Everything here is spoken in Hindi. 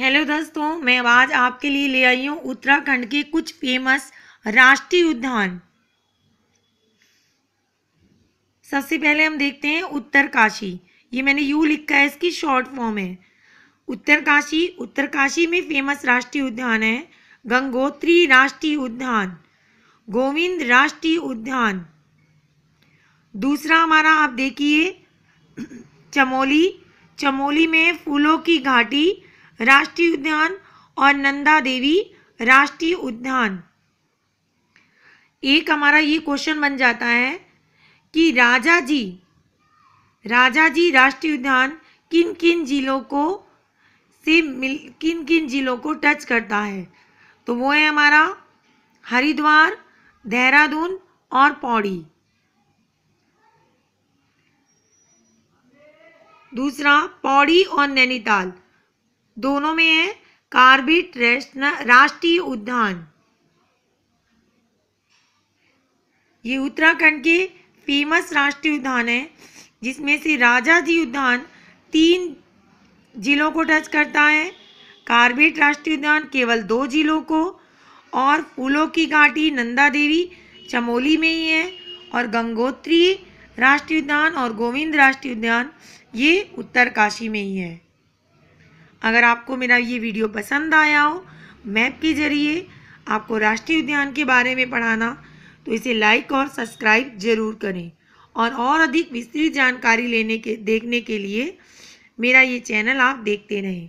हेलो दोस्तों, मैं आज आपके लिए ले आई हूँ उत्तराखंड के कुछ फ़ेमस राष्ट्रीय उद्यान। सबसे पहले हम देखते हैं उत्तरकाशी। ये मैंने यू लिखा है, इसकी शॉर्ट फॉर्म है। उत्तरकाशी उत्तरकाशी में फ़ेमस राष्ट्रीय उद्यान है। गंगोत्री राष्ट्रीय उद्यान, गोविंद राष्ट्रीय उद्यान। दूसरा हमारा आप देखिए, चमोली। चमोली में फूलों की घाटी राष्ट्रीय उद्यान और नंदा देवी राष्ट्रीय उद्यान। एक हमारा ये क्वेश्चन बन जाता है कि राजा जी राजा जी राष्ट्रीय उद्यान किन किन जिलों को से मिल किन किन जिलों को टच करता है? तो वो है हमारा हरिद्वार, देहरादून और पौड़ी। दूसरा, पौड़ी और नैनीताल। दोनों में है कार्बिट राष्ट्रीय उद्यान। ये उत्तराखंड के फ़ेमस राष्ट्रीय उद्यान है, जिसमें से राजा जी उद्यान तीन जिलों को टच करता है। कार्बेट राष्ट्रीय उद्यान केवल दो जिलों को और फूलों की घाटी नंदा देवी चमोली में ही है और गंगोत्री राष्ट्रीय उद्यान और गोविंद राष्ट्रीय उद्यान ये उत्तरकाशी में ही है। अगर आपको मेरा ये वीडियो पसंद आया हो, मैप के ज़रिए आपको राष्ट्रीय उद्यान के बारे में पढ़ाना तो इसे लाइक और सब्सक्राइब ज़रूर करें। और और अधिक विस्तृत जानकारी लेने के, देखने के लिए मेरा ये चैनल आप देखते रहें।